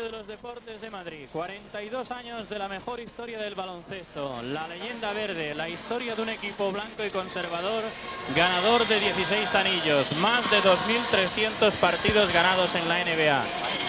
De los Deportes de Madrid. 42 años de la mejor historia del baloncesto. La leyenda verde, la historia de un equipo blanco y conservador, ganador de 16 anillos, más de 2.300 partidos ganados en la NBA.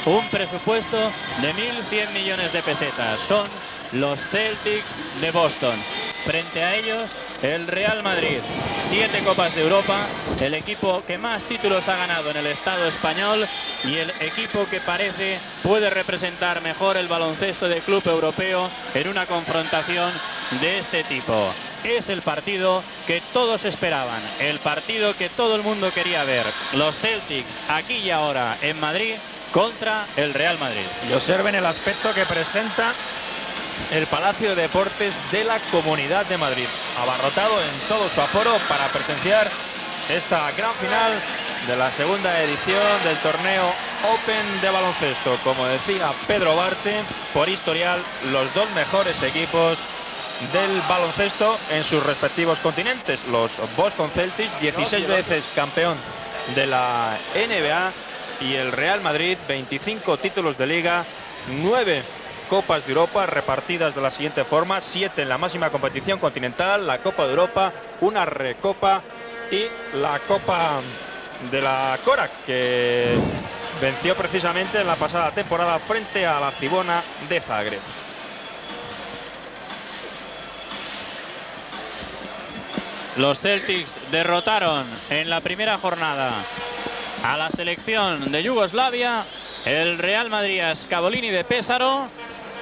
Un presupuesto de 1.100 millones de pesetas. Son los Celtics de Boston. Frente a ellos, el Real Madrid. Siete Copas de Europa, el equipo que más títulos ha ganado en el Estado español y el equipo que parece puede representar mejor el baloncesto del club europeo en una confrontación de este tipo. Es el partido que todos esperaban, el partido que todo el mundo quería ver. Los Celtics aquí y ahora en Madrid contra el Real Madrid. Y observen el aspecto que presenta el Palacio de Deportes de la Comunidad de Madrid. Abarrotado en todo su aforo para presenciar esta gran final de la segunda edición del torneo Open de baloncesto. Como decía Pedro Barte, por historial, los dos mejores equipos del baloncesto en sus respectivos continentes. Los Boston Celtics, 16 veces campeón de la NBA y el Real Madrid, 25 títulos de liga, 9 Copas de Europa repartidas de la siguiente forma, 7 en la máxima competición continental, la Copa de Europa, una Recopa y la Copa de la Cora, que venció precisamente en la pasada temporada frente a la Cibona de Zagreb. Los Celtics derrotaron en la primera jornada a la selección de Yugoslavia, el Real Madrid Scavolini de Pésaro,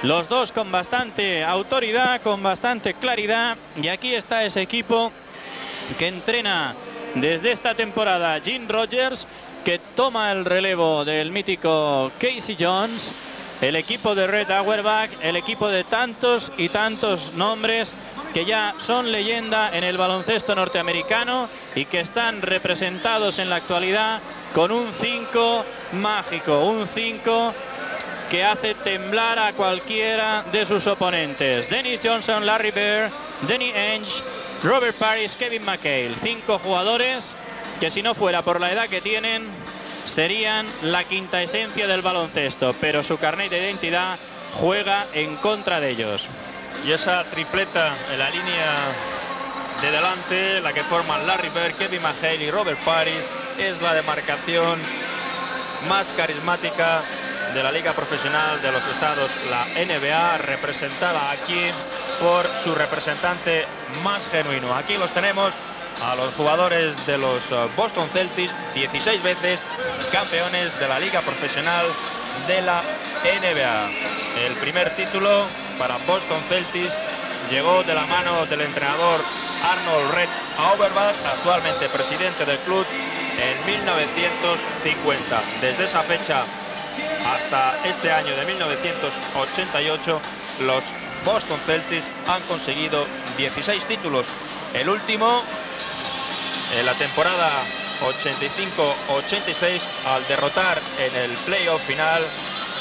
los dos con bastante autoridad, con bastante claridad, y aquí está ese equipo que entrena desde esta temporada. Jim Rogers, que toma el relevo del mítico Casey Jones, el equipo de Red Auerbach, el equipo de tantos y tantos nombres que ya son leyenda en el baloncesto norteamericano y que están representados en la actualidad con un 5 mágico, un 5 que hace temblar a cualquiera de sus oponentes. Dennis Johnson, Larry Bear, Denny Ainge, Robert Paris, Kevin McHale. Cinco jugadores que si no fuera por la edad que tienen serían la quinta esencia del baloncesto, pero su carnet de identidad juega en contra de ellos. Y esa tripleta en la línea de delante, la que forman Larry Bird, Kevin McHale y Robert Paris, es la demarcación más carismática de la Liga Profesional de los Estados, la NBA, representada aquí por su representante más genuino. Aquí los tenemos a los jugadores de los eh, Boston Celtics, 16 veces campeones de la Liga Profesional de la NBA. El primer título para Boston Celtics llegó de la mano del entrenador Arnold Red Auerbach, actualmente presidente del club, en 1950. Desde esa fecha hasta este año de 1988, los Boston Celtics han conseguido 16 títulos. El último en la temporada 85-86 al derrotar en el playoff final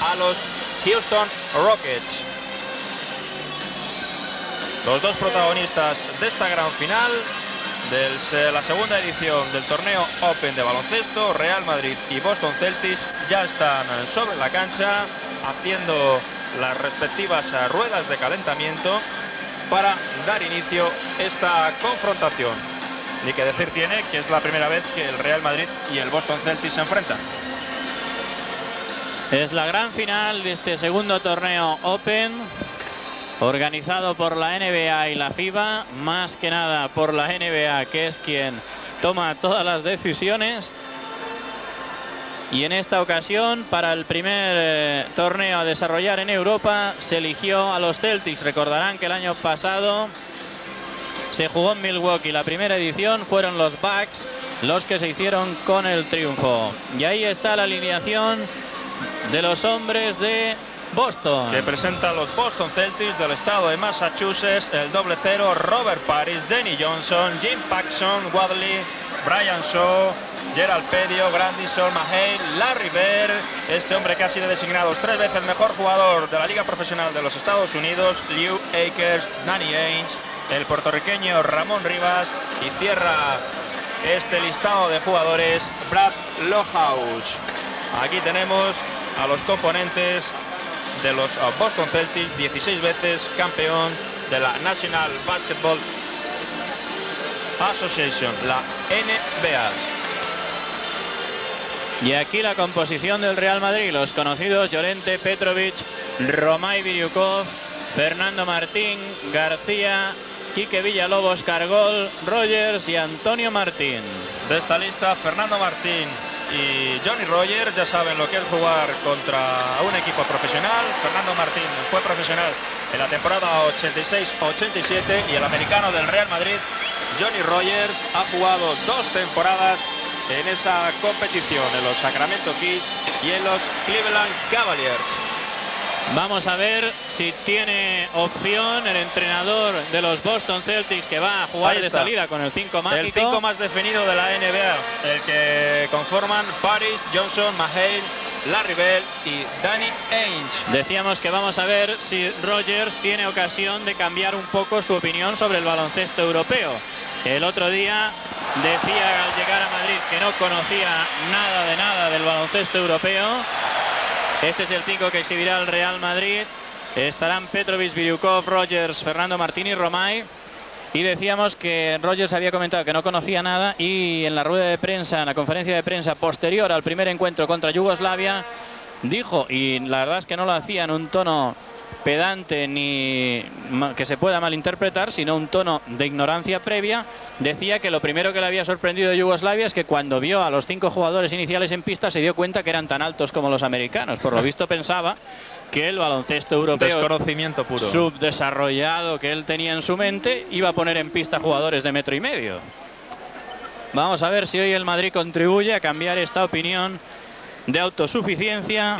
a los Houston Rockets. Los dos protagonistas de esta gran final de la segunda edición del torneo Open de baloncesto, Real Madrid y Boston Celtics ya están sobre la cancha haciendo las respectivas ruedas de calentamiento para dar inicio esta confrontación. Ni que decir tiene que es la primera vez que el Real Madrid y el Boston Celtics se enfrentan. Es la gran final de este segundo torneo Open organizado por la NBA y la FIBA, más que nada por la NBA, que es quien toma todas las decisiones. Y en esta ocasión, para el primer eh, torneo a desarrollar en Europa, se eligió a los Celtics. Recordarán que el año pasado se jugó en Milwaukee. La primera edición fueron los Bucks los que se hicieron con el triunfo. Y ahí está la alineación de los hombres de Boston. Que presenta a los Boston Celtics del estado de Massachusetts, el doble cero, Robert Paris, Denny Johnson, Jim Paxson, Wadley, Brian Shaw, Gerald Pedio, Grandison, Mahale, Larry Bird, este hombre que ha sido designado tres veces mejor jugador de la Liga Profesional de los Estados Unidos, Liu Akers, Danny Ainge, el puertorriqueño Ramón Rivas y cierra este listado de jugadores Brad Lohaus. Aquí tenemos a los componentes de los Boston Celtics, 16 veces campeón de la National Basketball Association, la NBA. Y aquí la composición del Real Madrid, los conocidos Llorente, Petrovic, Romay Viriukov, Fernando Martín, García, Quique Villalobos, Cargol, Rogers y Antonio Martín. De esta lista, Fernando Martín y Johnny Rogers ya saben lo que es jugar contra un equipo profesional. Fernando Martín fue profesional en la temporada 86-87 y el americano del Real Madrid, Johnny Rogers, ha jugado dos temporadas en esa competición, en los Sacramento Kings y en los Cleveland Cavaliers. Vamos a ver si tiene opción el entrenador de los Boston Celtics que va a jugar de salida con el 5 mágico. El 5 más definido de la NBA, el que conforman Paris, Johnson, Mahale, Larry Bell y Danny Ainge. Decíamos que vamos a ver si Rogers tiene ocasión de cambiar un poco su opinión sobre el baloncesto europeo. El otro día decía al llegar a Madrid que no conocía nada de nada del baloncesto europeo. Este es el 5 que exhibirá el Real Madrid. Estarán Petrovic, Viriukov, Rogers, Fernando Martín y Romay. Y decíamos que Rogers había comentado que no conocía nada y en la rueda de prensa, en la conferencia de prensa posterior al primer encuentro contra Yugoslavia, dijo, y la verdad es que no lo hacía en un tono pedante ni que se pueda malinterpretar, sino un tono de ignorancia previa, decía que lo primero que le había sorprendido a Yugoslavia es que cuando vio a los cinco jugadores iniciales en pista se dio cuenta que eran tan altos como los americanos. Por lo visto pensaba que el baloncesto europeo Desconocimiento puro. subdesarrollado que él tenía en su mente iba a poner en pista jugadores de metro y medio. Vamos a ver si hoy el Madrid contribuye a cambiar esta opinión de autosuficiencia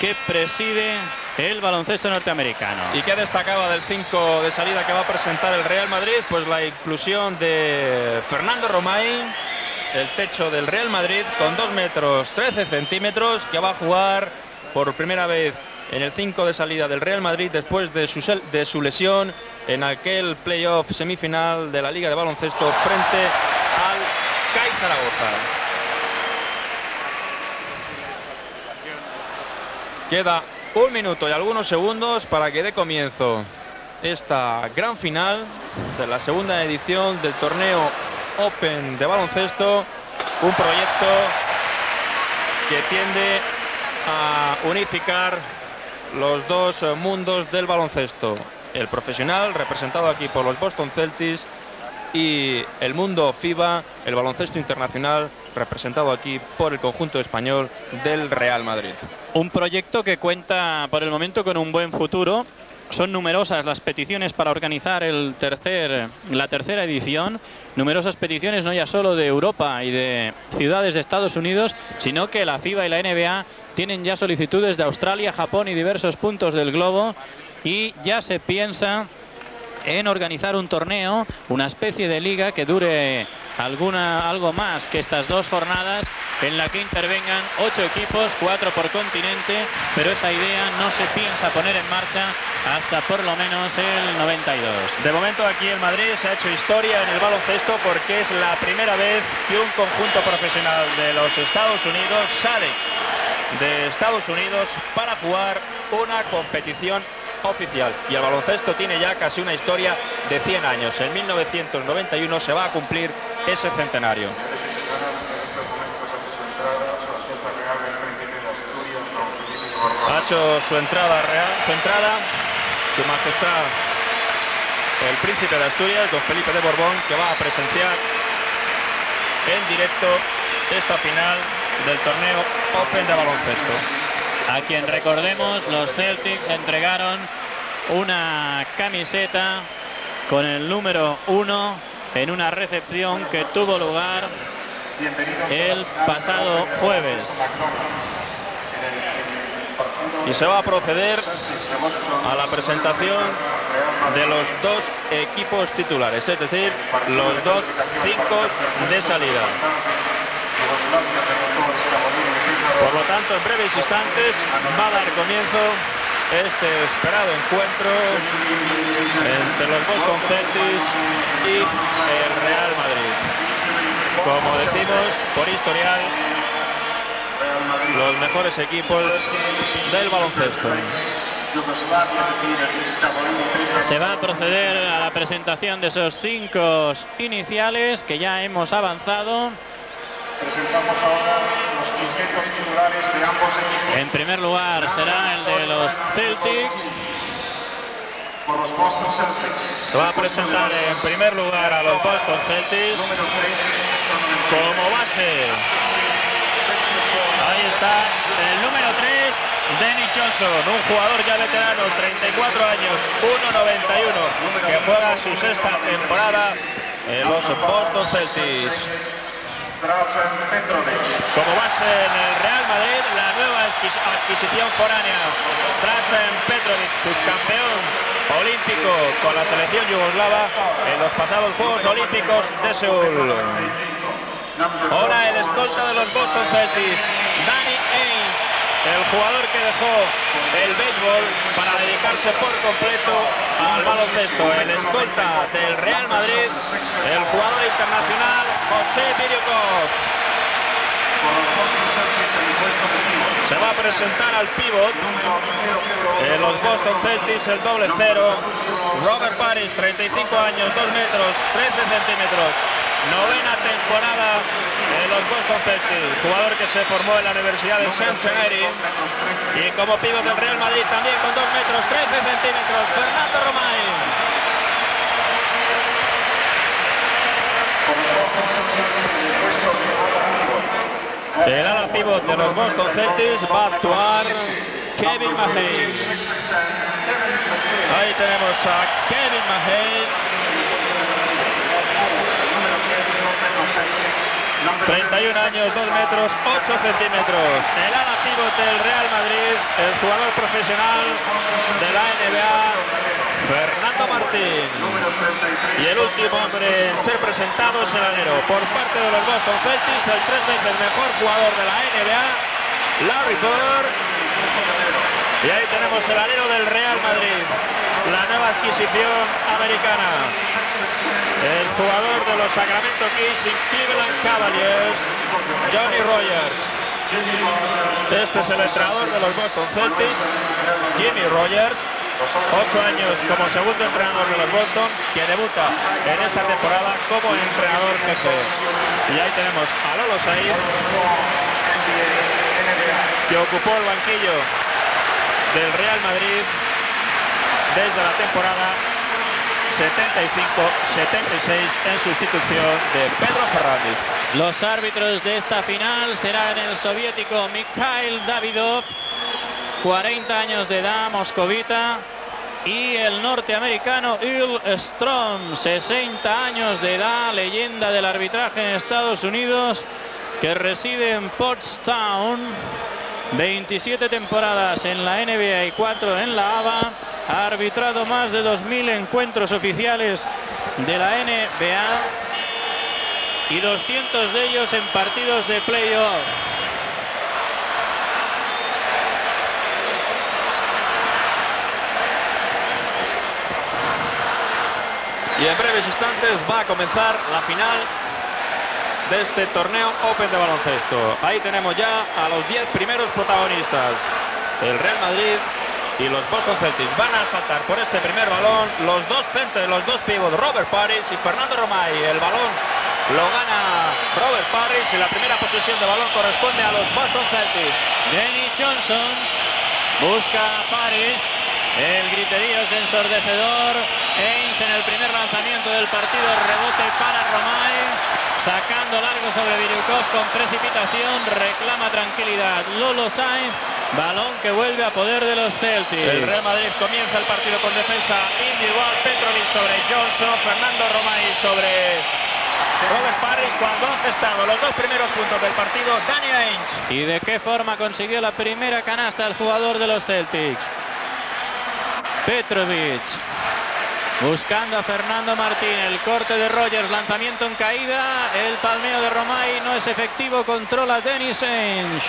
que preside el baloncesto norteamericano. ¿Y qué destacaba del 5 de salida que va a presentar el Real Madrid? Pues la inclusión de Fernando Romay, el techo del Real Madrid con 2 metros 13 centímetros, que va a jugar por primera vez en el 5 de salida del Real Madrid después de su, de su lesión en aquel playoff semifinal de la Liga de Baloncesto frente al CAI Zaragoza. Queda un minuto y algunos segundos para que dé comienzo esta gran final de la segunda edición del torneo Open de baloncesto. Un proyecto que tiende a unificar los dos mundos del baloncesto. El profesional, representado aquí por los Boston Celtics, y el mundo FIBA, el baloncesto internacional, representado aquí por el conjunto español del Real Madrid. Un proyecto que cuenta por el momento con un buen futuro. Son numerosas las peticiones para organizar el tercer, la tercera edición. Numerosas peticiones no ya solo de Europa y de ciudades de Estados Unidos, sino que la FIBA y la NBA tienen ya solicitudes de Australia, Japón y diversos puntos del globo. Y ya se piensa en organizar un torneo, una especie de liga que dure alguna, algo más que estas dos jornadas en la que intervengan ocho equipos, cuatro por continente, pero esa idea no se piensa poner en marcha hasta por lo menos el 92. De momento aquí en Madrid se ha hecho historia en el baloncesto porque es la primera vez que un conjunto profesional de los Estados Unidos sale de Estados Unidos para jugar una competición oficial. Y el baloncesto tiene ya casi una historia de 100 años. En 1991 se va a cumplir ese centenario. Ha hecho su entrada real, su entrada, su majestad el príncipe de Asturias, don Felipe de Borbón, que va a presenciar en directo esta final del torneo Open de baloncesto a quien recordemos los Celtics entregaron una camiseta con el número uno en una recepción que tuvo lugar el pasado jueves. Y se va a proceder a la presentación de los dos equipos titulares, es decir, los dos cinco de salida. Por lo tanto, en breves instantes va a dar comienzo este esperado encuentro entre los Boston Celtics y el Real Madrid. Como decimos, por historial, los mejores equipos del baloncesto. Se va a proceder a la presentación de esos cinco iniciales que ya hemos avanzado. Presentamos ahora los quintetos titulares de ambos equipos. En primer lugar será el de los Celtics. Por los Boston Celtics. Se va a presentar en primer lugar a los Boston Celtics Número 3, como base. Ahí está el número 3, Dennis Johnson, un jugador ya veterano, 34 años, 1.91, que juega su sexta temporada en los Boston Celtics. Como base en el Real Madrid, la nueva adquis- adquisición foránea. Drazen Petrovic, subcampeón olímpico con la selección yugoslava en los pasados Juegos Olímpicos de Seúl. Ahora el escolta de los Boston Celtics, Danny Ainge, el jugador que dejó el béisbol para dedicarse por completo al baloncesto. El escolta del Real Madrid, el jugador internacional José de pívot. Se va a presentar al pívot en los Boston Celtics, el doble cero. Robert Paris, 35 años, 2 metros, 13 centímetros. Novena temporada en los Boston Celtics. Jugador que se formó en la Universidad de Cincinnati. Y como pívot del Real Madrid también con 2 metros, 13 centímetros. Fernando Romay. El ala pívot de los Boston Celtics va a actuar Kevin Mahey. Ahí tenemos a Kevin Mahey. 31 años, 2 metros, 8 centímetros. El ala del Real Madrid, el jugador profesional de la NBA, Fernando Martín. Y el último hombre en ser presentado es el alero por parte de los Boston Celtics, el tres veces mejor jugador de la NBA, Larry Bird. Y ahí tenemos el alero del Real Madrid, la nueva adquisición americana. El jugador de los Sacramento Kings y Cleveland Cavaliers, Johnny Rogers. Este es el entrenador de los Boston Celtics, Jimmy Rogers. Ocho años como segundo entrenador de los Boston, que debuta en esta temporada como entrenador jefe. Y ahí tenemos a Lolo Said, que ocupó el banquillo del Real Madrid desde la temporada 75-76 en sustitución de Pedro Fernández. Los árbitros de esta final serán el soviético Mikhail Davidov, 40 años de edad, moscovita, y el norteamericano Earl Strom, 60 años de edad, leyenda del arbitraje en Estados Unidos, que reside en Pottstown, 27 temporadas en la NBA y 4 en la ABA, ha arbitrado más de 2.000 encuentros oficiales de la NBA y 200 de ellos en partidos de playoff. Y en breves instantes va a comenzar la final de este torneo Open de baloncesto. Ahí tenemos ya a los 10 primeros protagonistas. El Real Madrid y los Boston Celtics van a saltar por este primer balón. Los dos centros, los dos pivots, Robert Paris y Fernando Romay. El balón lo gana Robert Paris y la primera posesión de balón corresponde a los Boston Celtics. Dennis Johnson busca a Paris. El griterío es ensordecedor. Ains en el primer lanzamiento del partido. Rebote para Romay. Sacando largo sobre Virukov con precipitación. Reclama tranquilidad. Lolo Sainz. Balón que vuelve a poder de los Celtics. El Real Madrid comienza el partido con defensa individual. Petrovic sobre Johnson, Fernando Romay sobre Robert Paris cuando han cestado los dos primeros puntos del partido Danny Ainge. ¿Y de qué forma consiguió la primera canasta el jugador de los Celtics? Petrovic. Buscando a Fernando Martín. El corte de Rogers. Lanzamiento en caída. El palmeo de Romay no es efectivo. Controla Dennis Ainge.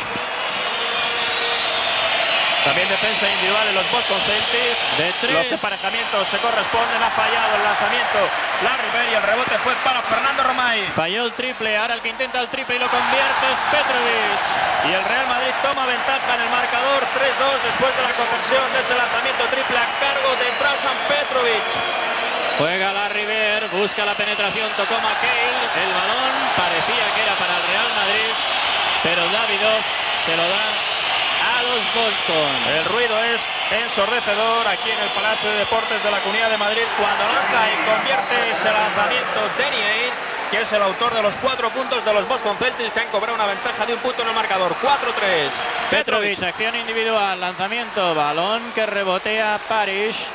También defensa individual en los Boston Celtics. De tres. Los emparejamientos se corresponden. Ha fallado el lanzamiento Larry y el rebote fue para Fernando Romay. Falló el triple, ahora el que intenta el triple y lo convierte es Petrovic. Y el Real Madrid toma ventaja en el marcador 3-2 después de la conversión de ese lanzamiento triple a cargo de Drasan Petrovic. Juega Larry Bird, busca la penetración, tocó McHale, el balón parecía que era para el Real Madrid, pero Davidov se lo da Boston. El ruido es ensordecedor aquí en el Palacio de Deportes de la Comunidad de Madrid cuando lanza y convierte ese lanzamiento Danny Hayes, que es el autor de los cuatro puntos de los Boston Celtics que han cobrado una ventaja de un punto en el marcador. 4-3. Petrovic, acción individual, lanzamiento, balón que rebotea Parrish.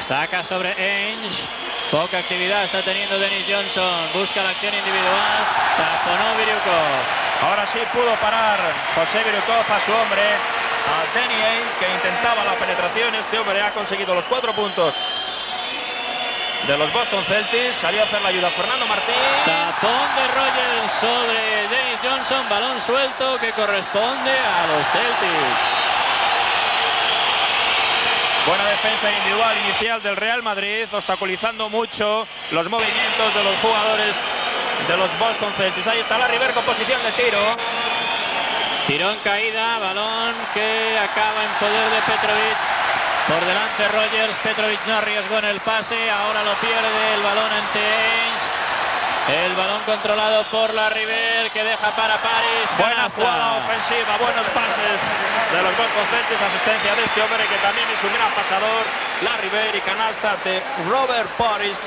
Saca sobre Ainge. Poca actividad está teniendo Dennis Johnson. Busca la acción individual. Taponó Biriukov. Ahora sí pudo parar José Biriukov a su hombre, a Danny Ainge, que intentaba la penetración. Este hombre ha conseguido los cuatro puntos de los Boston Celtics. Salió a hacer la ayuda Fernando Martín. Tapón de Rogers sobre Dennis Johnson. Balón suelto que corresponde a los Celtics. Buena defensa individual inicial del Real Madrid, obstaculizando mucho los movimientos de los jugadores de los Boston Celtics. Ahí está la River con posición de tiro. Tirón caída, balón que acaba en poder de Petrovic. Por delante Rogers, Petrovic no arriesgó en el pase, ahora lo pierde el balón ante Ainge. El balón controlado por la River que deja para París. Buena jugada ofensiva, buenos pases de los Boston Celtics, asistencia de este hombre que también es un gran pasador. La River y canasta de Robert Paris.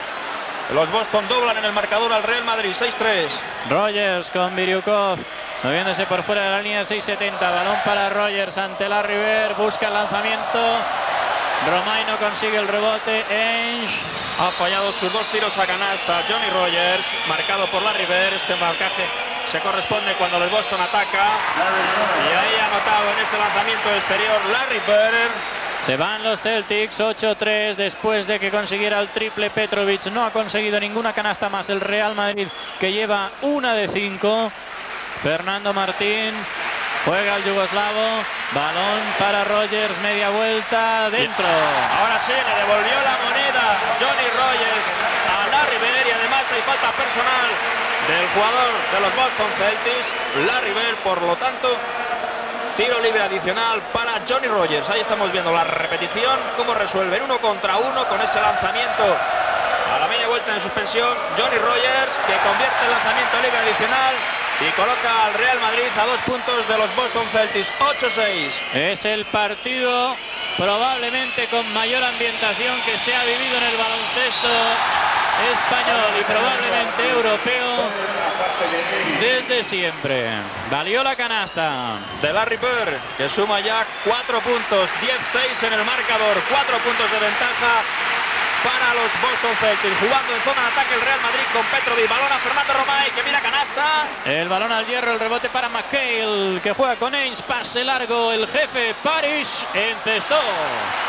Los Boston doblan en el marcador al Real Madrid, 6-3. Rogers con Biriukov. Moviéndose por fuera de la línea 6.70. Balón para Rogers ante la River. Busca el lanzamiento. Romay no consigue el rebote. Ainge. Ha fallado sus dos tiros a canasta. Johnny Rogers, marcado por la River. Este marcaje se corresponde cuando el Boston ataca. Y ahí ha anotado en ese lanzamiento exterior Larry Bird. Se van los Celtics 8-3 después de que consiguiera el triple Petrovic. No ha conseguido ninguna canasta más el Real Madrid que lleva una de cinco. Fernando Martín juega el yugoslavo. Balón para Rogers, media vuelta dentro. Ahora sí, le devolvió la moneda Johnny Rogers a Larry Bird y además hay falta personal del jugador de los Boston Celtics, Larry Bird, por lo tanto, tiro libre adicional para Johnny Rogers. Ahí estamos viendo la repetición, cómo resuelven uno contra uno con ese lanzamiento a la media vuelta en suspensión. Johnny Rogers que convierte el lanzamiento libre adicional y coloca al Real Madrid a dos puntos de los Boston Celtics, 8-6. Es el partido probablemente con mayor ambientación que se ha vivido en el baloncesto español y probablemente europeo desde siempre. Valió la canasta. de Larry Bird, que suma ya cuatro puntos, 10-6 en el marcador, cuatro puntos de ventaja para los Boston Celtics. Jugando en zona de ataque el Real Madrid con Petrovic, balón a Fernando Romay, que mira canasta. El balón al hierro, el rebote para McHale, que juega con Ainge, pase largo, el jefe Parrish encestó.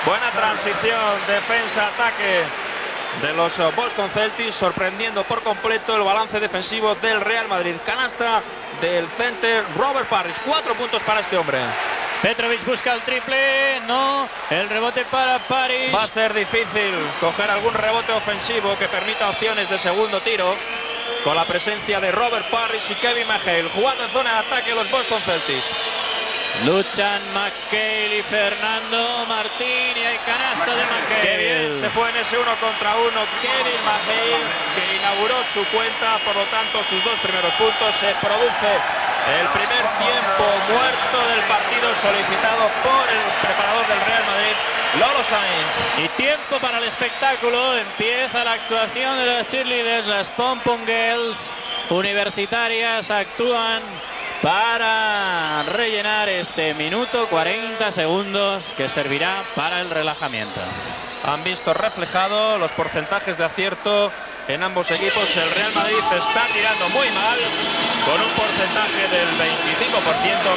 Buena transición, defensa, ataque de los Boston Celtics, sorprendiendo por completo el balance defensivo del Real Madrid. Canasta del center Robert Parrish, cuatro puntos para este hombre. Petrovic busca el triple, no, el rebote para Parrish. Va a ser difícil coger algún rebote ofensivo que permita opciones de segundo tiro con la presencia de Robert Parrish y Kevin McHale jugando en zona de ataque los Boston Celtics. Luchan McHale y Fernando Martín y hay canasta de McHale. Qué bien se fue en ese uno contra uno Kevin McHale que inauguró su cuenta, por lo tanto sus dos primeros puntos se produce el primer tiempo muerto del partido solicitado por el preparador del Real Madrid, Lolo Sainz. Y tiempo para el espectáculo. Empieza la actuación de las cheerleaders, las Pom Pom Girls universitarias actúan para rellenar este minuto 40 segundos que servirá para el relajamiento. Han visto reflejado los porcentajes de acierto en ambos equipos. El Real Madrid está tirando muy mal, con un porcentaje del 25%,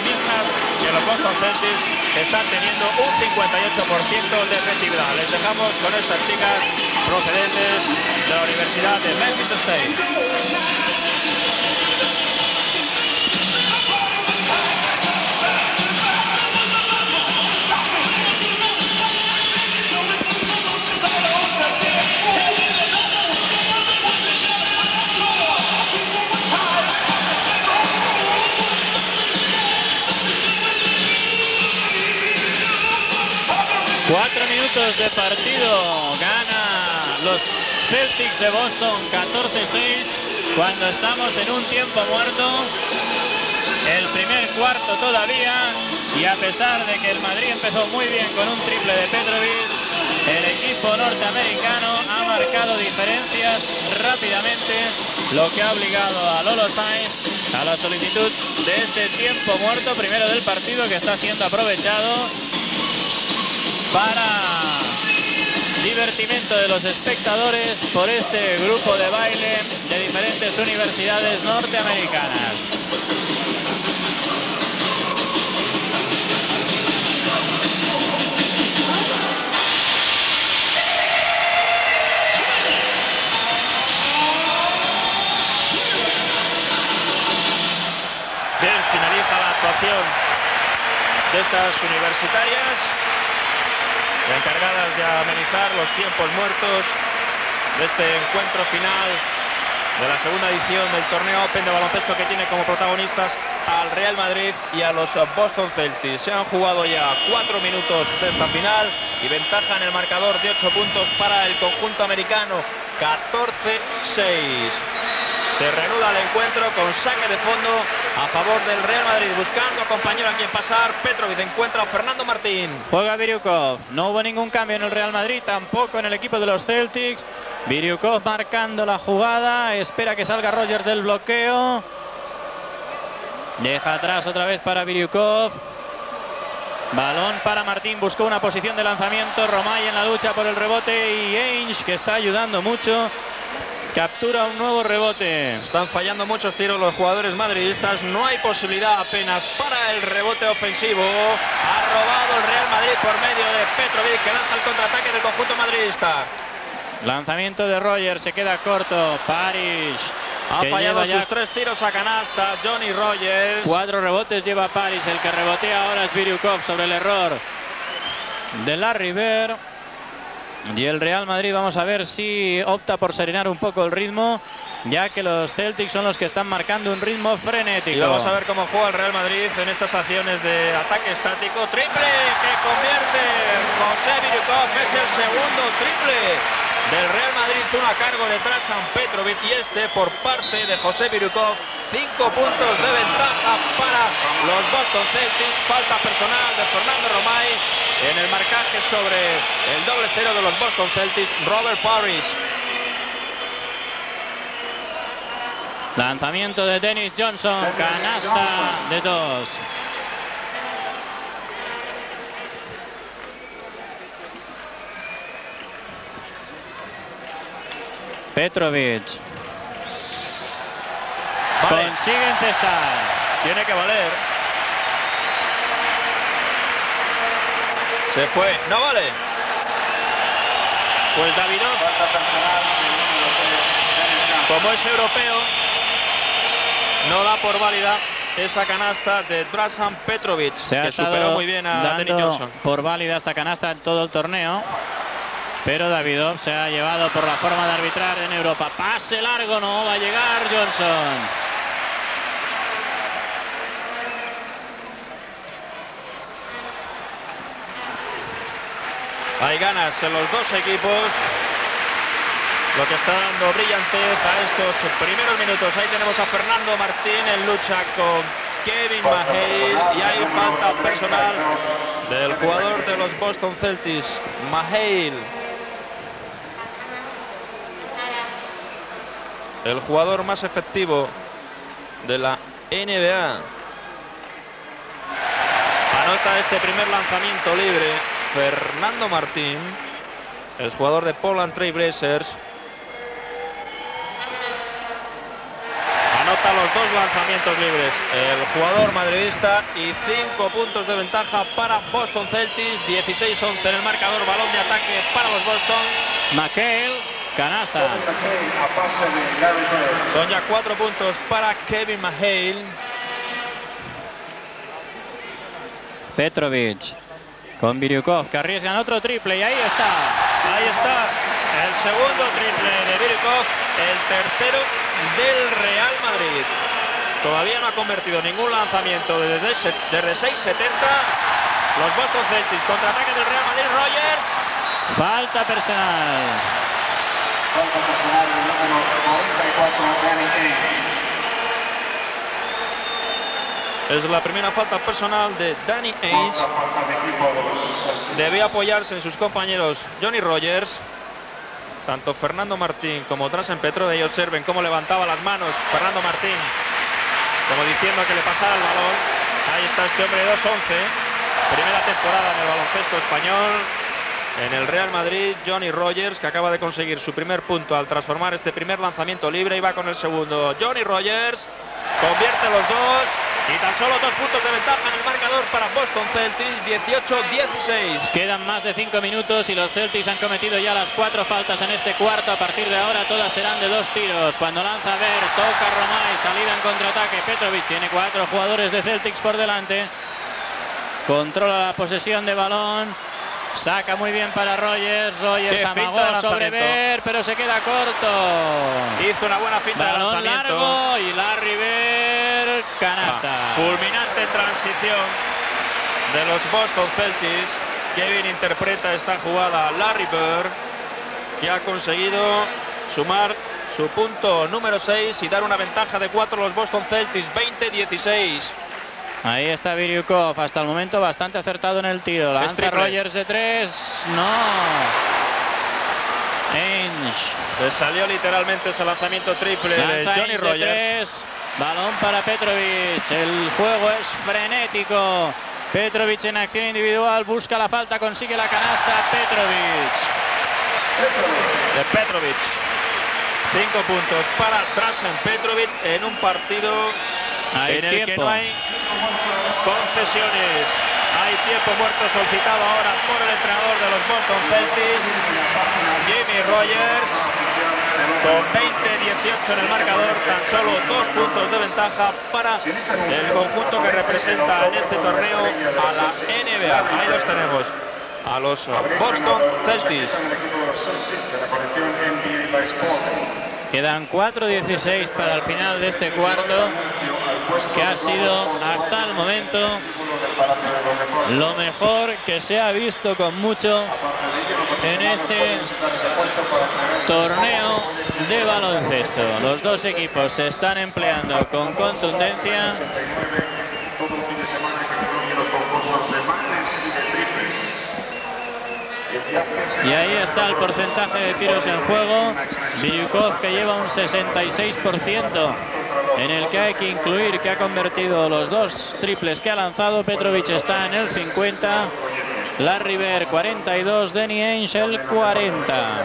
mientras que los Boston Celtics están teniendo un 58% de efectividad. Les dejamos con estas chicas procedentes de la Universidad de Memphis State. Cuatro minutos de partido. Gana los Celtics de Boston 14-6 cuando estamos en un tiempo muerto. El primer cuarto todavía y a pesar de que el Madrid empezó muy bien con un triple de Petrovic, el equipo norteamericano ha marcado diferencias rápidamente, lo que ha obligado a Lolo Sainz a la solicitud de este tiempo muerto, primero del partido que está siendo aprovechado para divertimento de los espectadores por este grupo de baile de diferentes universidades norteamericanas. Bien, finaliza la actuación de estas universitarias encargadas de amenizar los tiempos muertos de este encuentro final de la segunda edición del torneo Open de baloncesto que tiene como protagonistas al Real Madrid y a los Boston Celtics. Se han jugado ya cuatro minutos de esta final y ventaja en el marcador de ocho puntos para el conjunto americano, 14-6. Se reanuda el encuentro con saque de fondo a favor del Real Madrid, buscando compañero a quien pasar. Petrovic encuentra a Fernando Martín. Juega Viriukov. No hubo ningún cambio en el Real Madrid, tampoco en el equipo de los Celtics. Viriukov marcando la jugada. Espera que salga Rogers del bloqueo. Deja atrás otra vez para Viriukov. Balón para Martín, buscó una posición de lanzamiento. Romay en la lucha por el rebote y Ainge que está ayudando mucho. Captura un nuevo rebote. Están fallando muchos tiros los jugadores madridistas. No hay posibilidad apenas para el rebote ofensivo. Ha robado el Real Madrid por medio de Petrovic que lanza el contraataque del conjunto madridista. Lanzamiento de Rogers, se queda corto. Parrish. Ha fallado sus tres tiros a canasta. Johnny Rogers. Cuatro rebotes lleva Parrish. El que rebotea ahora es Viriukov sobre el error de la River. Y el Real Madrid vamos a ver si opta por serenar un poco el ritmo, ya que los Celtics son los que están marcando un ritmo frenético. Vamos a ver cómo juega el Real Madrid en estas acciones de ataque estático. Triple que convierte José Viriukov. Es el segundo triple del Real Madrid. Uno a cargo de Drasan Petrovic y este por parte de José Viriukov. Cinco puntos de ventaja para los Boston Celtics. Falta personal de Fernando Romay en el marcaje sobre el doble cero de los Boston Celtics. Robert Parrish. Lanzamiento de Dennis Johnson, canasta de dos. Petrovic. Vale. Consiguen cestar. Tiene que valer. Se fue. No vale. Pues Davidov, como es europeo, no da por válida esa canasta de Drasan Petrovic, Se ha que superó muy bien a dando Johnson. por válida esta canasta en todo el torneo. Pero Davidov se ha llevado por la forma de arbitrar en Europa. Pase largo, no va a llegar Johnson. Hay ganas en los dos equipos. Lo que está dando brillantez a estos primeros minutos. Ahí tenemos a Fernando Martín en lucha con Kevin Mahale y hay falta personal del jugador de los Boston Celtics, Mahale. El jugador más efectivo de la NBA. Anota este primer lanzamiento libre Fernando Martín, el jugador de Poland Trail Blazers. Anota los dos lanzamientos libres el jugador madridista y cinco puntos de ventaja para Boston Celtics, 16-11 en el marcador, balón de ataque para los Boston. McHale, canasta. Son ya cuatro puntos para Kevin Mahale. Petrovic con Viriukov que arriesgan otro triple y ahí está. Ahí está el segundo triple de Virkov, el tercero del Real Madrid. Todavía no ha convertido ningún lanzamiento desde, se- desde 6.70 Los Boston Celtics, contraataque del Real Madrid, Rogers. Falta personal. Falta personal del número 94, Danny Ainge. Es la primera falta personal de Danny Ainge. Otra falta de equipo de los Celtics. Debe apoyarse en sus compañeros Johnny Rogers. Tanto Fernando Martín como Drasen Petrov. Y observen cómo levantaba las manos Fernando Martín. Como diciendo que le pasara el balón. Ahí está este hombre de 2-11. Primera temporada en el baloncesto español. En el Real Madrid, Johnny Rogers, que acaba de conseguir su primer punto al transformar este primer lanzamiento libre. Y va con el segundo. Johnny Rogers convierte los dos. Y tan solo dos puntos de ventaja en el marcador para Boston Celtics, 18-16. Quedan más de cinco minutos y los Celtics han cometido ya las cuatro faltas en este cuarto. A partir de ahora todas serán de dos tiros. Cuando lanza Ver, toca Romay, salida en contraataque. Petrovic tiene cuatro jugadores de Celtics por delante. Controla la posesión de balón. Saca muy bien para Rogers. Rogers amagó sobre. Ver, pero se queda corto. Hizo una buena finta de Balón lanzamiento. largo y Larry Bird, canasta. Ah, fulminante transición de los Boston Celtics. Kevin interpreta esta jugada Larry Bird, que ha conseguido sumar su punto número 6 y dar una ventaja de 4 a los Boston Celtics, 20-16. Ahí está Viryukov, hasta el momento bastante acertado en el tiro. Lanza triple. Rogers de tres. No. Ainge. Se salió literalmente ese lanzamiento triple de Lanza Johnny Ainge de Rogers. tres. Balón para Petrovic. El juego es frenético. Petrovic en acción individual busca la falta, consigue la canasta. Petrovic. de Petrovic. Cinco puntos para Drasen Petrovic en un partido Hay en el que tiempo. no hay concesiones. Hay tiempo muerto solicitado ahora por el entrenador de los Boston Celtics, Jimmy Rogers, con 20-18 en el marcador, tan solo dos puntos de ventaja para el conjunto que representa en este torneo a la NBA. Ahí los tenemos, a los Boston Celtics. Quedan 4.16 para el final de este cuarto, que ha sido hasta el momento lo mejor que se ha visto con mucho en este torneo de baloncesto. Los dos equipos se están empleando con contundencia. Todo un fin de semana que incluye los concursos de mangles y de triples. El viernes Y ahí está el porcentaje de tiros en juego. Viryukov que lleva un 66%, en el que hay que incluir que ha convertido los dos triples que ha lanzado. Petrovic está en el 50. Larry Bird 42, Danny Ainge el 40.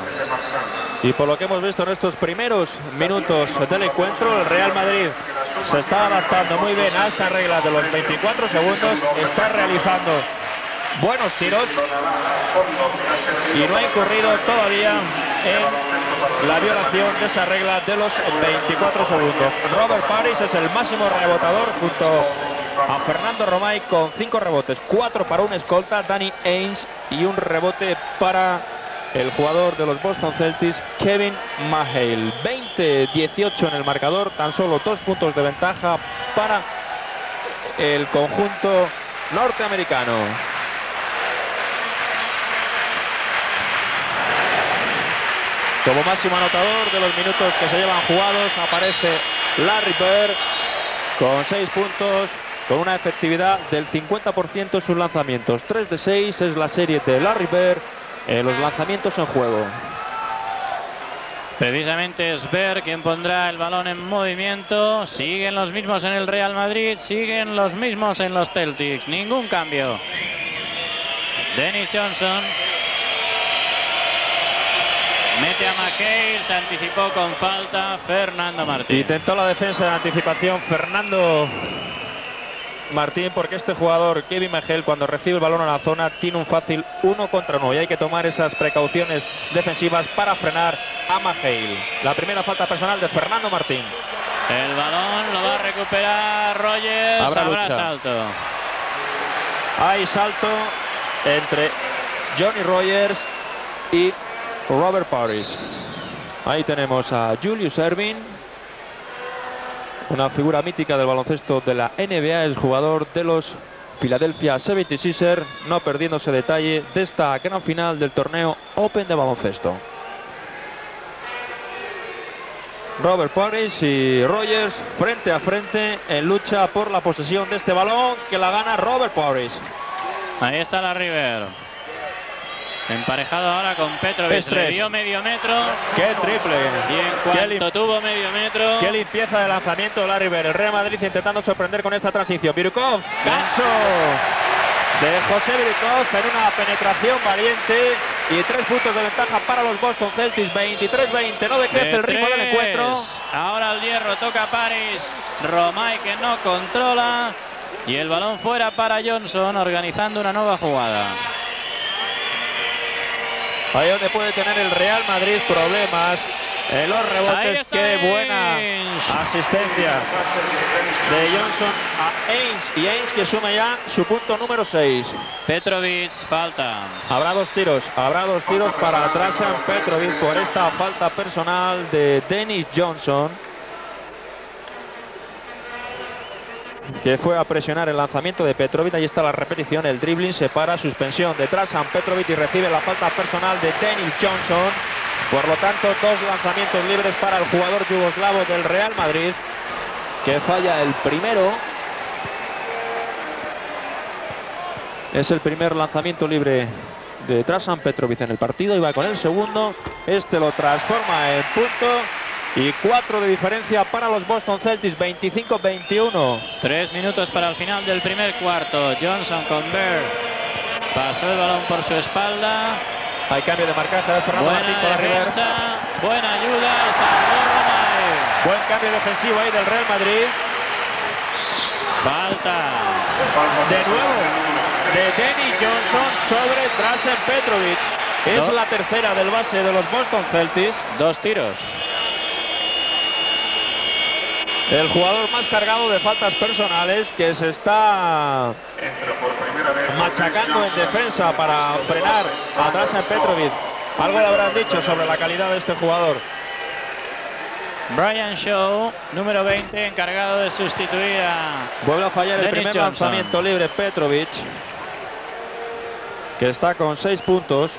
Y por lo que hemos visto en estos primeros minutos del encuentro, el Real Madrid se está adaptando muy bien a esa regla de los 24 segundos, está realizando buenos tiros y no ha incurrido todavía en la violación de esa regla de los 24 segundos. Robert Paris es el máximo rebotador junto a Fernando Romay con 5 rebotes, 4 para un escolta, Danny Ainge y un rebote para el jugador de los Boston Celtics, Kevin Mahale. 20-18 en el marcador, tan solo dos puntos de ventaja para el conjunto norteamericano. Como máximo anotador de los minutos que se llevan jugados aparece Larry Bird con 6 puntos, con una efectividad del 50% en sus lanzamientos. 3 de 6 es la serie de Larry Bird en los lanzamientos en juego. Precisamente es Ver quien pondrá el balón en movimiento. Siguen los mismos en el Real Madrid, siguen los mismos en los Celtics. Ningún cambio. Dennis Johnson. Mete a McHale, se anticipó con falta Fernando Martín. Intentó la defensa de anticipación Fernando Martín porque este jugador, Kevin Megel, cuando recibe el balón a la zona, tiene un fácil uno contra uno y hay que tomar esas precauciones defensivas para frenar a Magel. La primera falta personal de Fernando Martín. El balón lo va a recuperar Rogers. Habrá Habrá, lucha. salto. Hay salto entre Johnny Rogers y Robert Paris. Ahí tenemos a Julius Erving, una figura mítica del baloncesto de la NBA, es jugador de los Philadelphia 76er, no perdiéndose detalle de esta gran final del torneo Open de baloncesto. Robert Parrish y Rogers frente a frente en lucha por la posesión de este balón que la gana Robert Parrish. Ahí está la River. Emparejado ahora con Petrovic. Le dio medio metro. ¡Qué triple! Y en ¡Qué, cuanto tuvo medio metro. qué limpieza de lanzamiento de la River! El Real Madrid intentando sorprender con esta transición. Virukov, gancho de José Virukov en una penetración valiente y tres puntos de ventaja para los Boston Celtics. 23-20, no decrece de el ritmo del encuentro. Ahora el hierro toca Paris. Romay que no controla. Y el balón fuera para Johnson organizando una nueva jugada. Ahí donde puede tener el Real Madrid problemas. En los Ahí rebotes, qué buena Ainge. asistencia de Johnson a Ains. Y Ains que suma ya su punto número 6. Petrovic, falta. Habrá dos tiros, habrá dos tiros para Drasan Petrovic por esta falta personal de Dennis Johnson. Que fue a presionar el lanzamiento de Petrovic. Ahí está la repetición, el dribbling separa, suspensión de Drasan Petrovic y recibe la falta personal de Dennis Johnson. Por lo tanto, dos lanzamientos libres para el jugador yugoslavo del Real Madrid, que falla el primero. Es el primer lanzamiento libre de Drasan Petrovic en el partido y va con el segundo. Este lo transforma en punto y cuatro de diferencia para los Boston Celtics, 25-21. Tres minutos para el final del primer cuarto. Johnson con Bird. Pasó el balón por su espalda. Hay cambio de marcaje de Fernando Buena Martín con la River. defensa. Buena ayuda. Y salvó Romay. Buen cambio defensivo ahí del Real Madrid. Falta. De nuevo, de Denny Johnson sobre Drasen Petrovic. Es No. la tercera del base de los Boston Celtics. Dos tiros. El jugador más cargado de faltas personales que se está machacando en defensa para frenar a Drasen Petrovic. Algo le habrán dicho sobre la calidad de este jugador. Brian Shaw, número 20, encargado de sustituir a Vuelve a fallar el primer Johnson. lanzamiento libre Petrovic, que está con seis puntos.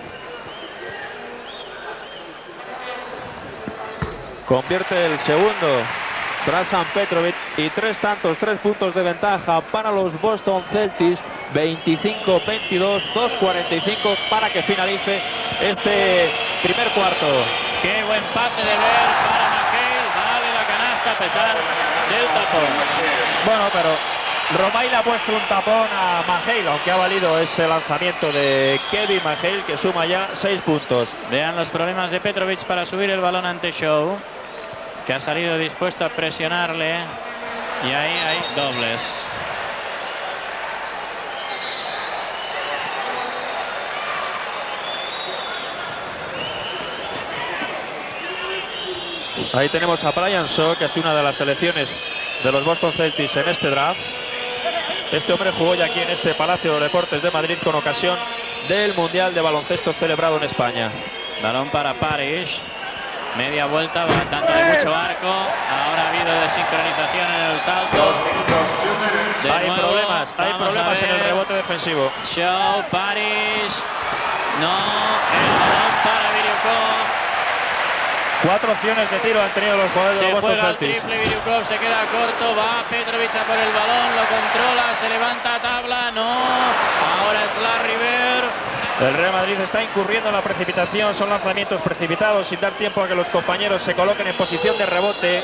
Convierte el segundo Drasan Petrovic y tres tantos, tres puntos de ventaja para los Boston Celtics. 25-22, 2-45 para que finalice este primer cuarto. Qué buen pase de Ver para McHale. Vale la canasta a pesar del tapón. Bueno, pero Romay le ha puesto un tapón a Mahale, aunque ha valido ese lanzamiento de Kevin Mahale, que suma ya seis puntos. Vean los problemas de Petrovic para subir el balón ante Show, que ha salido dispuesto a presionarle. Y ahí hay dobles. Ahí tenemos a Brian Shaw, que es una de las selecciones de los Boston Celtics en este draft. Este hombre jugó ya aquí en este Palacio de Deportes de Madrid con ocasión del Mundial de Baloncesto celebrado en España. Balón para Parrish. Media vuelta, va dándole mucho arco. Ahora ha habido desincronización en el salto. De hay nuevo, problemas, hay problemas en el rebote defensivo. Show, Parrish. No, el balón para Viriukov. Cuatro opciones de tiro han tenido los jugadores de Se los Boston juega el Celtics. triple, Viriukov se queda corto, va Petrovic a por el balón, lo controla, se levanta a tabla, no. Ahora es Larry Bird. El Real Madrid está incurriendo en la precipitación, son lanzamientos precipitados sin dar tiempo a que los compañeros se coloquen en posición de rebote.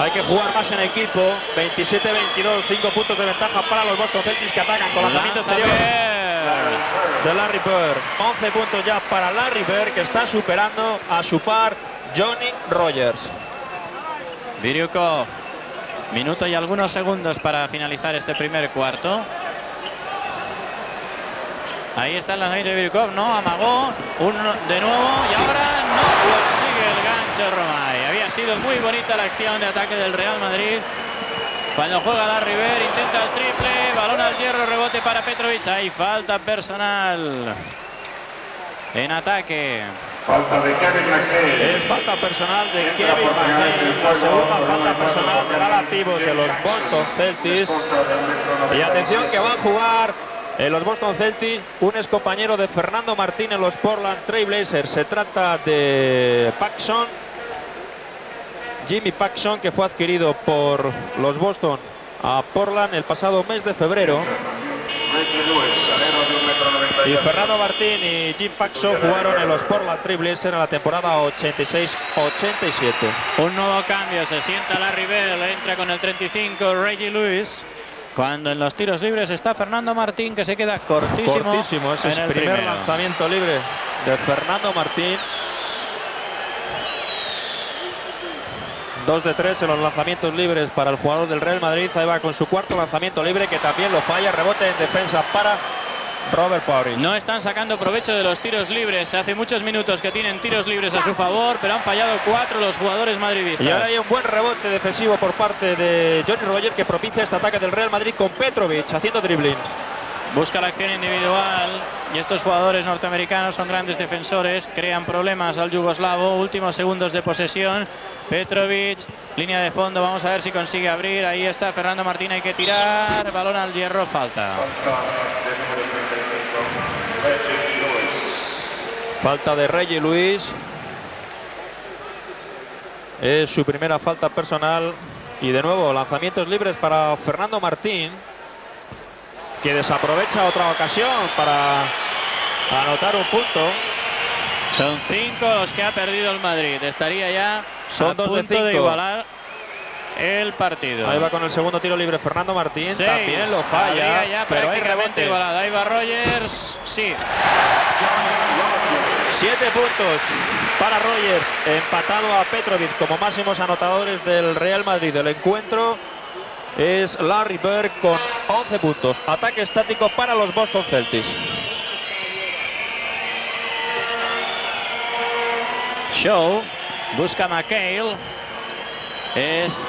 Hay que jugar más en equipo. 27-22, 5 puntos de ventaja para los Boston Celtics que atacan con lanzamiento Lanza exterior de Larry Bird. 11 puntos ya para Larry Bird que está superando a su par Johnny Rogers. Viriukov. Minuto y algunos segundos para finalizar este primer cuarto. Ahí está el lanzamiento de Viriukov, no, amagó, uno de nuevo y ahora no consigue el gancho Romay. Había sido muy bonita la acción de ataque del Real Madrid. Cuando juega la River, intenta el triple, balón al hierro, rebote para Petrovic. Hay falta personal en ataque. Falta de Kevin McKay. Es falta personal de Kevin McHale, la segunda falta personal de la pivot de los Boston Celtics. Y atención que van a jugar en los Boston Celtics un ex compañero de Fernando Martín en los Portland Trail Blazers. Se trata de Paxson, Jimmy Paxson, que fue adquirido por los Boston a Portland el pasado mes de febrero. Y. Fernando Martín y Jim Paxson jugaron en los Portland Trail Blazers en la temporada 86-87. Un nuevo cambio, se sienta Larry Bell, entra con el 35 Reggie Lewis. Cuando en los tiros libres está Fernando Martín, que se queda cortísimo. Cortísimo, ese en es el el primer primero. lanzamiento libre de Fernando Martín. Dos de tres en los lanzamientos libres para el jugador del Real Madrid. Ahí va con su cuarto lanzamiento libre que también lo falla. Rebote en defensa para Robert Parrish. No están sacando provecho de los tiros libres. Hace muchos minutos que tienen tiros libres a su favor, pero han fallado cuatro los jugadores madridistas. Y ahora hay un buen rebote defensivo por parte de Johnny Roger que propicia este ataque del Real Madrid con Petrovic haciendo dribbling. Busca la acción individual y estos jugadores norteamericanos son grandes defensores, crean problemas al yugoslavo, últimos segundos de posesión, Petrovic, línea de fondo, vamos a ver si consigue abrir, ahí está Fernando Martín, hay que tirar, balón al hierro, falta. Falta de Reggie Luis. Es su primera falta personal. Y de nuevo, lanzamientos libres para Fernando Martín. Que desaprovecha otra ocasión para anotar un punto. Son cinco los que ha perdido el Madrid, estaría ya Son a dos de punto de cinco. igualar el partido. Ahí va con el segundo tiro libre Fernando Martín. Seis. También lo falla. Ya pero hay rebote. igualado. Ahí va Rogers, sí. Siete puntos para Rogers, empatado a Petrovic como máximos anotadores del Real Madrid. El encuentro es Larry Bird con 11 puntos. Ataque estático para los Boston Celtics. Show, busca McHale. Es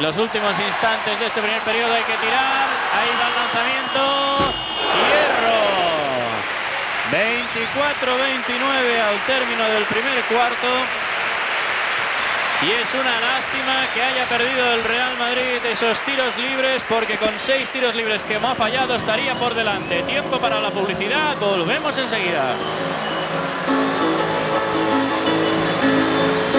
los últimos instantes de este primer periodo, hay que tirar. Ahí va el lanzamiento. Hierro. 24-29 al término del primer cuarto. Y es una lástima que haya perdido el Real Madrid esos tiros libres porque con seis tiros libres que no ha fallado estaría por delante. Tiempo para la publicidad, volvemos enseguida.